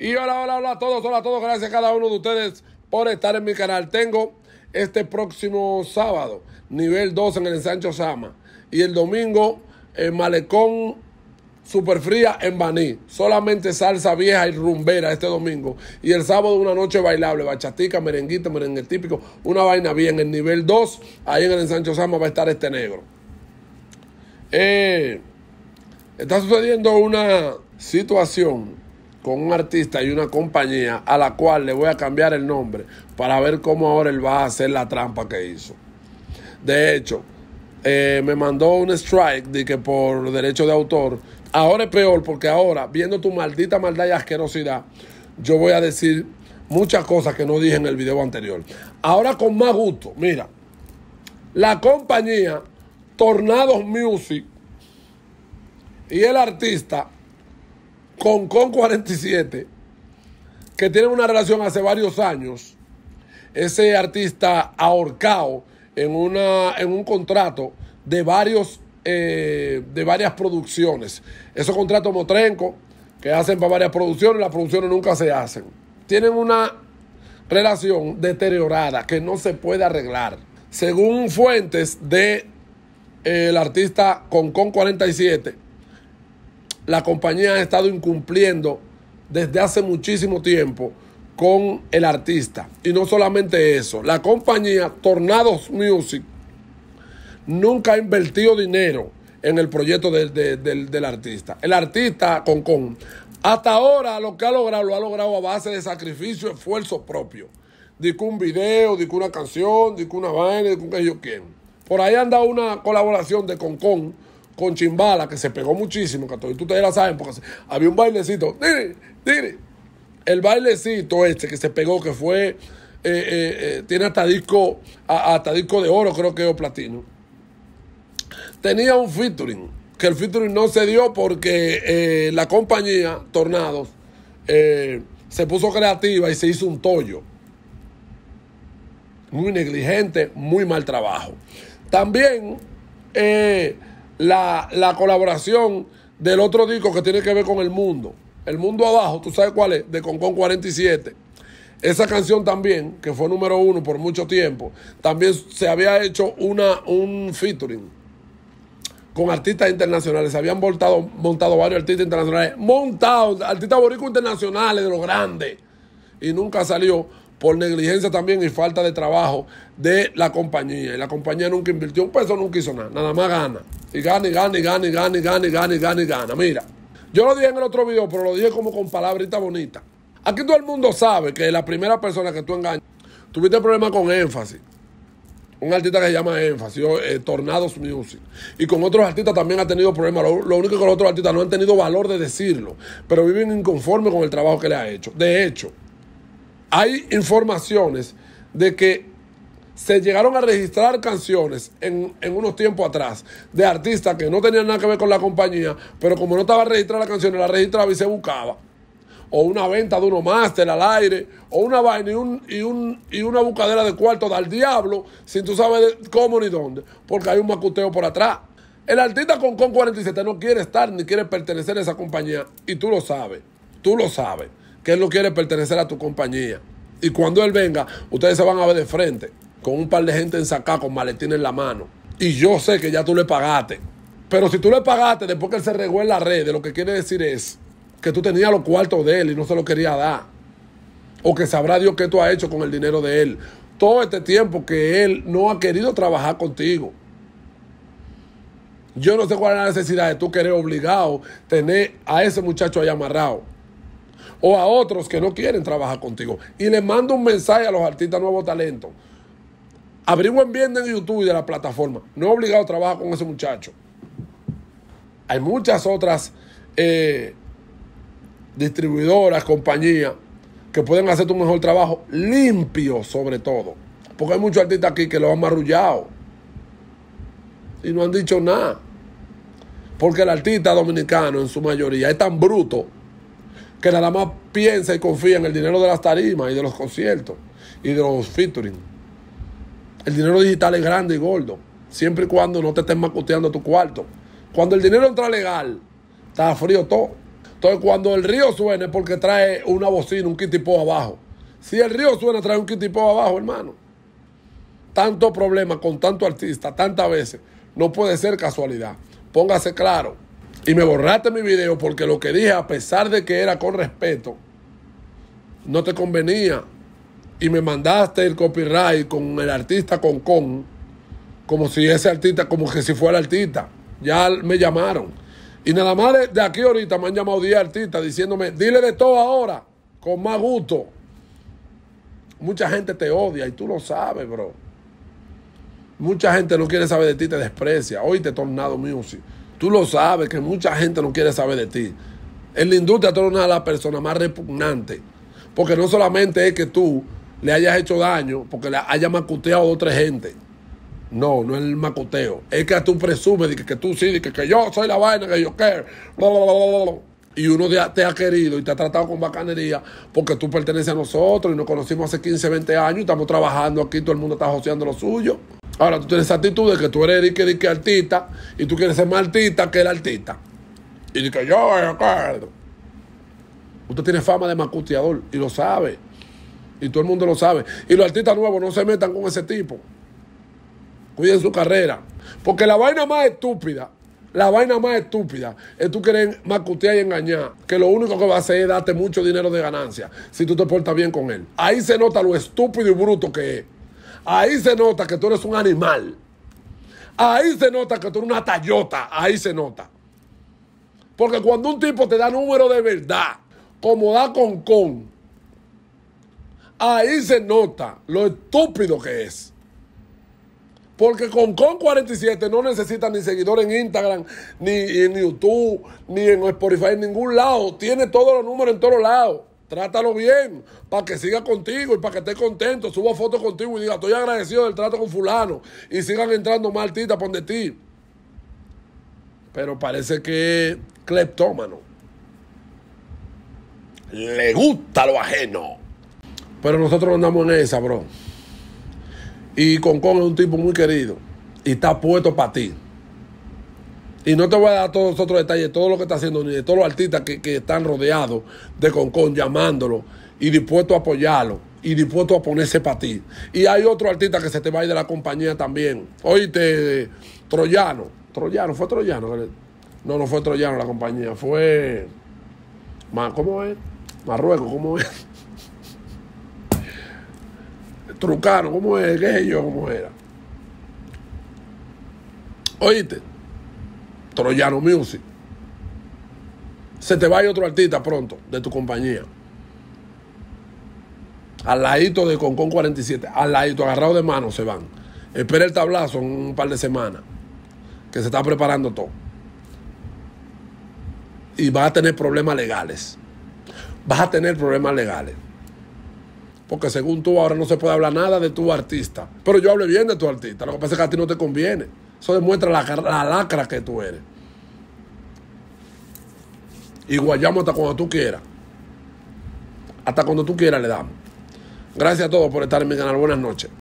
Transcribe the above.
Y hola, hola, hola a todos, hola a todos. Gracias a cada uno de ustedes por estar en mi canal. Tengo este próximo sábado, nivel 2 en el ensancho Sama. Y el domingo, en Malecón Super Fría en Baní. Solamente salsa vieja y rumbera este domingo. Y el sábado una noche bailable, bachatica, merenguita, merengue típico. Una vaina bien. En nivel 2, ahí en el ensancho Sama va a estar este negro. Eh, está sucediendo una situación con un artista y una compañía a la cual le voy a cambiar el nombre para ver cómo ahora él va a hacer la trampa que hizo. De hecho, eh, me mandó un strike de que por derecho de autor, ahora es peor porque ahora, viendo tu maldita maldad y asquerosidad, yo voy a decir muchas cosas que no dije en el video anterior. Ahora con más gusto, mira, la compañía Tornados Music y el artista con Con 47, que tienen una relación hace varios años. Ese artista ahorcado en, una, en un contrato de, varios, eh, de varias producciones. Esos contratos Motrenco que hacen para varias producciones, las producciones nunca se hacen. Tienen una relación deteriorada que no se puede arreglar. Según fuentes de eh, el artista Con Con 47, la compañía ha estado incumpliendo desde hace muchísimo tiempo con el artista. Y no solamente eso, la compañía Tornados Music nunca ha invertido dinero en el proyecto del, artista. El artista, con, hasta ahora lo que ha logrado, lo ha logrado a base de sacrificio, esfuerzo propio. Dico un video, dico una canción, dico una vaina, dico que yo quiero. Por ahí anda una colaboración de Concon con Chimbala, que se pegó muchísimo, que todos ustedes la saben, porque había un bailecito, el bailecito este que se pegó, que fue, eh, eh, eh, tiene hasta disco, hasta disco de oro, creo que es platino. Tenía un featuring, que el featuring no se dio porque la compañía, Tornados, se puso creativa y se hizo un tollo. Muy negligente, muy mal trabajo. También la, la colaboración del otro disco que tiene que ver con el mundo. El mundo abajo, ¿tú sabes cuál es? De Concon 47. Esa canción también, que fue número uno por mucho tiempo, también se había hecho una, un featuring con artistas internacionales. Se habían montado, montado varios artistas internacionales, montados, artistas boricos internacionales de los grandes. Y nunca salió por negligencia también y falta de trabajo de la compañía. Y la compañía nunca invirtió un peso, nunca hizo nada. Nada más gana. Y gana, y gana, y gana, y gana, y gana, y gana, y gana, y gana. Mira, yo lo dije en el otro video, pero lo dije como con palabritas bonitas. Aquí todo el mundo sabe que la primera persona que tú engañas, tuviste problema con énfasis. Un artista que se llama Énfasis, eh, Tornados Music. Y con otros artistas también ha tenido problemas. Lo, lo, único que los otros artistas no han tenido valor de decirlo, pero viven inconformes con el trabajo que le ha hecho. De hecho, hay informaciones de que se llegaron a registrar canciones en, unos tiempos atrás de artistas que no tenían nada que ver con la compañía, pero como no estaba registrada la canción, la registraba y se buscaba. O una venta de uno máster al aire, o una vaina y, un, y, un, y una buscadera de cuarto del diablo, sin tú sabes cómo ni dónde, porque hay un macuteo por atrás. El artista con Con 47 no quiere estar ni quiere pertenecer a esa compañía, y tú lo sabes, tú lo sabes que él no quiere pertenecer a tu compañía. Y cuando él venga, ustedes se van a ver de frente, con un par de gente ensacada, con maletín en la mano. Y yo sé que ya tú le pagaste. Pero si tú le pagaste después que él se regó en la red, lo que quiere decir es que tú tenías los cuartos de él y no se lo quería dar. O que sabrá Dios qué tú has hecho con el dinero de él. Todo este tiempo que él no ha querido trabajar contigo. Yo no sé cuál es la necesidad de tú querer obligado tener a ese muchacho ahí amarrado o a otros que no quieren trabajar contigo. Y le mando un mensaje a los artistas nuevos talentos. Averigüen bien en YouTube y de la plataforma. No he obligado a trabajar con ese muchacho. Hay muchas otras eh, distribuidoras, compañías, que pueden hacer tu mejor trabajo limpio sobre todo. Porque hay muchos artistas aquí que lo han marrullado. Y no han dicho nada. Porque el artista dominicano en su mayoría es tan bruto que nada más piensa y confía en el dinero de las tarimas y de los conciertos y de los featuring. El dinero digital es grande y gordo, siempre y cuando no te estén macuteando tu cuarto. Cuando el dinero entra legal, está frío todo. Entonces, cuando el río suene es porque trae una bocina, un kitipo abajo. Si el río suena, trae un kitipo abajo, hermano. Tanto problema con tanto artista, tantas veces, no puede ser casualidad. Póngase claro. Y me borraste mi video porque lo que dije, a pesar de que era con respeto, no te convenía. Y me mandaste el copyright con el artista con con, como si ese artista, como que si fuera artista. Ya me llamaron. Y nada más de, aquí ahorita me han llamado 10 artistas diciéndome, dile de todo ahora, con más gusto. Mucha gente te odia y tú lo sabes, bro. Mucha gente no quiere saber de ti, te desprecia. Hoy te he Tornado Music. Tú lo sabes que mucha gente no quiere saber de ti. En la industria tú eres una de las personas más repugnantes. Porque no solamente es que tú le hayas hecho daño, porque le hayas macuteado a otra gente. No, no es el macoteo. Es que tú presumes que, que tú sí, que, que yo soy la vaina, que yo quiero. Y uno te ha querido y te ha tratado con bacanería porque tú perteneces a nosotros y nos conocimos hace 15, 20 años y estamos trabajando aquí, todo el mundo está joseando lo suyo. Ahora tú tienes esa actitud de que tú eres que, que artista y tú quieres ser más artista que el artista. Y que yo, acuerdo. Usted tiene fama de macuteador y lo sabe. Y todo el mundo lo sabe. Y los artistas nuevos no se metan con ese tipo cuiden su carrera. Porque la vaina más estúpida, la vaina más estúpida es tú querer macutear y engañar, que lo único que va a hacer es darte mucho dinero de ganancia si tú te portas bien con él. Ahí se nota lo estúpido y bruto que es. Ahí se nota que tú eres un animal. Ahí se nota que tú eres una tallota. Ahí se nota. Porque cuando un tipo te da número de verdad, como da con con, ahí se nota lo estúpido que es. Porque con Con 47 no necesita ni seguidor en Instagram, ni en YouTube, ni en Spotify, en ningún lado. Tiene todos los números en todos lados. Trátalo bien, para que siga contigo y para que esté contento. Suba fotos contigo y diga, estoy agradecido del trato con fulano. Y sigan entrando más artistas por de ti. Pero parece que cleptómano. Le gusta lo ajeno. Pero nosotros andamos en esa, bro. Y Concon es un tipo muy querido y está puesto para ti. Y no te voy a dar todos los otros detalles, todo lo que está haciendo, ni de todos los artistas que, están rodeados de Concon, llamándolo y dispuesto a apoyarlo y dispuesto a ponerse para ti. Y hay otro artista que se te va a ir de la compañía también. Oíste, Troyano. Troyano, ¿fue Troyano? No, no fue Troyano la compañía, fue. ¿Cómo es? Marruecos, ¿cómo es? trucano, ¿cómo es? ¿Qué es yo? ¿Cómo era? Oíste, Troyano Music. Se te va a ir otro artista pronto de tu compañía. Al ladito de Concon 47, al ladito, agarrado de mano se van. Espera el tablazo en un par de semanas, que se está preparando todo. Y vas a tener problemas legales. Vas a tener problemas legales. Porque según tú ahora no se puede hablar nada de tu artista. Pero yo hablo bien de tu artista. Lo que pasa es que a ti no te conviene. Eso demuestra la, la lacra que tú eres. Y guayamos hasta cuando tú quieras. Hasta cuando tú quieras le damos. Gracias a todos por estar en mi canal. Buenas noches.